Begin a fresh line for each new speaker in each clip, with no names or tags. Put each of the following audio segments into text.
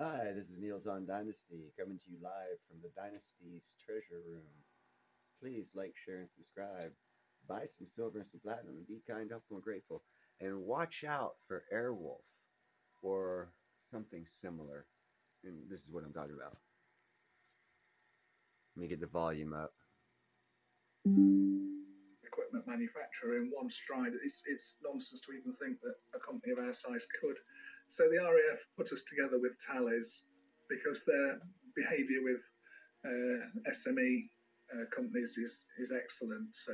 Hi, this is Neil's Hahn Dynasty, coming to you live from the Dynasty's treasure room. Please like, share, and subscribe. Buy some silver and some platinum and be kind, helpful, and grateful. And watch out for Airwolf or something similar. And this is what I'm talking about. Let me get the volume up.
equipment manufacturer in one stride. It's, it's nonsense to even think that a company of our size could. So the RAF put us together with Thales because their behaviour with uh, SME uh, companies is, is excellent. So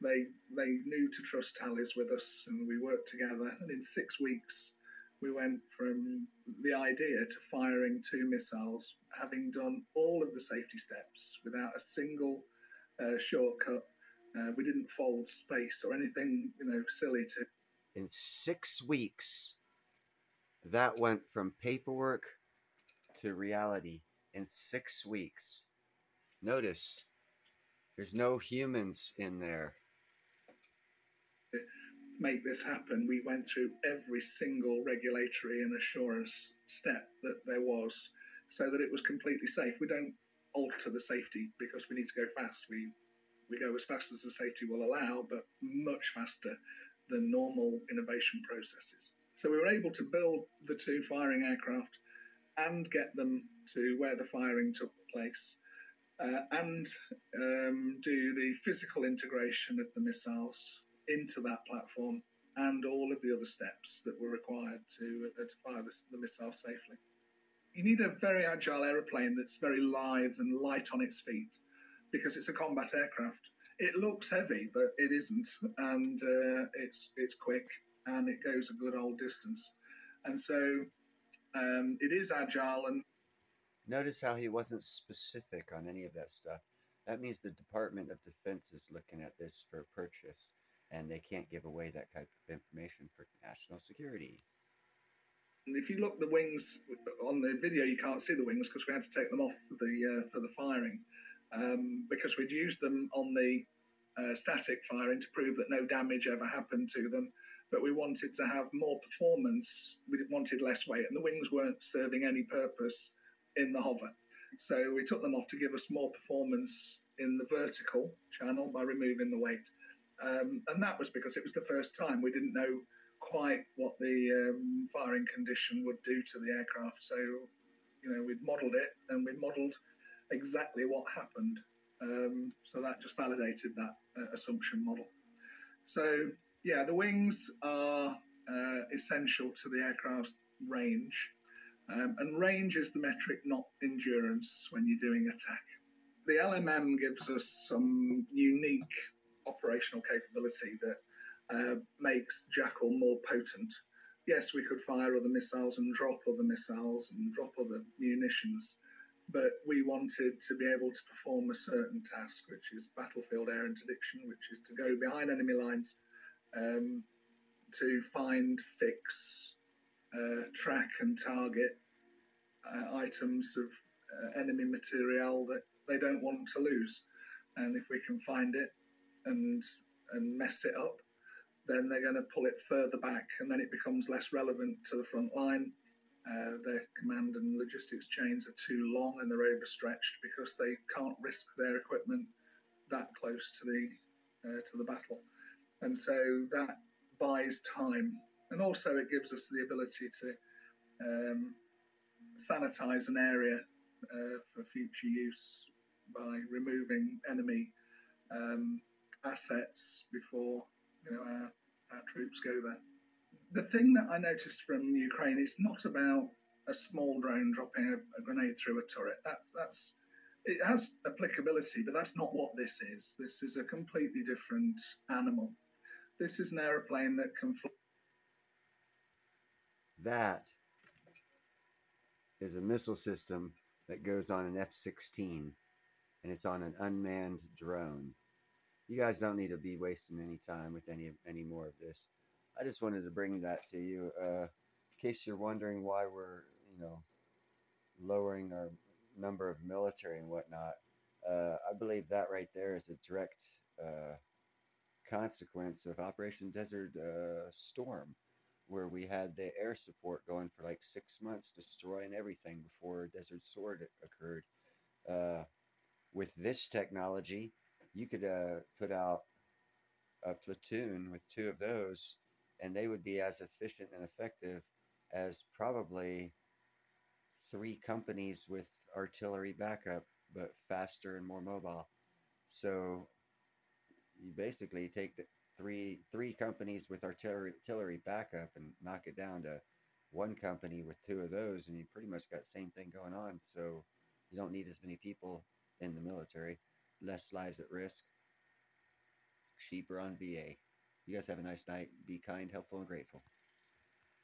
they they knew to trust Thales with us, and we worked together. And in six weeks, we went from the idea to firing two missiles, having done all of the safety steps without a single uh, shortcut. Uh, we didn't fold space or anything, you know, silly to.
In six weeks, that went from paperwork to reality in six weeks. Notice there's no humans in there.
make this happen, we went through every single regulatory and assurance step that there was so that it was completely safe. We don't alter the safety because we need to go fast. We we go as fast as the safety will allow, but much faster than normal innovation processes. So we were able to build the two firing aircraft and get them to where the firing took place. Uh, and um, do the physical integration of the missiles into that platform and all of the other steps that were required to, uh, to fire the, the missile safely. You need a very agile aeroplane that's very lithe and light on its feet because it's a combat aircraft. It looks heavy, but it isn't, and uh, it's it's quick and it goes a good old distance, and so um, it is agile and
Notice how he wasn't specific on any of that stuff. That means the Department of Defense is looking at this for purchase, and they can't give away that type of information for national security.
And if you look the wings on the video, you can't see the wings because we had to take them off for the uh, for the firing um, because we'd used them on the uh, static firing to prove that no damage ever happened to them. But we wanted to have more performance. We wanted less weight, and the wings weren't serving any purpose in the hover. So we took them off to give us more performance in the vertical channel by removing the weight. Um, and that was because it was the first time we didn't know quite what the um, firing condition would do to the aircraft. So, you know, we'd modelled it and we modelled exactly what happened. Um, so that just validated that uh, assumption model. So, yeah, the wings are uh, essential to the aircraft's range. Um, and range is the metric, not endurance, when you're doing attack. The LMM gives us some unique operational capability that uh, makes Jackal more potent. Yes, we could fire other missiles and drop other missiles and drop other munitions, but we wanted to be able to perform a certain task, which is battlefield air interdiction, which is to go behind enemy lines um, to find, fix, uh, track, and target uh, items of uh, enemy material that they don't want to lose. And if we can find it and and mess it up, then they're going to pull it further back, and then it becomes less relevant to the front line. Uh, their command and logistics chains are too long and they're overstretched because they can't risk their equipment that close to the uh, to the battle, and so that buys time, and also it gives us the ability to um, sanitize an area uh, for future use by removing enemy um, assets before you know our, our troops go there. The thing that I noticed from Ukraine is not about a small drone dropping a, a grenade through a turret. That, that's it has applicability, but that's not what this is. This is a completely different animal. This is an aeroplane that can fly.
That is a missile system that goes on an F 16 and it's on an unmanned drone. You guys don't need to be wasting any time with any any more of this. I just wanted to bring that to you, uh, in case you're wondering why we're, you know, lowering our number of military and whatnot. Uh, I believe that right there is a direct uh, consequence of Operation Desert uh, Storm. where we had the air support going for like six months, destroying everything before Desert Sword occurred. Uh, with this technology, you could uh, put out a platoon with two of those, and they would be as efficient and effective as probably three companies with artillery backup, but faster and more mobile. So you basically take the three three companies with artillery, artillery backup and knock it down to one company with two of those, and you pretty much got same thing going on. So you don't need as many people in the military, less lives at risk, cheaper on VA. You guys have a nice night. Be kind, helpful, and grateful.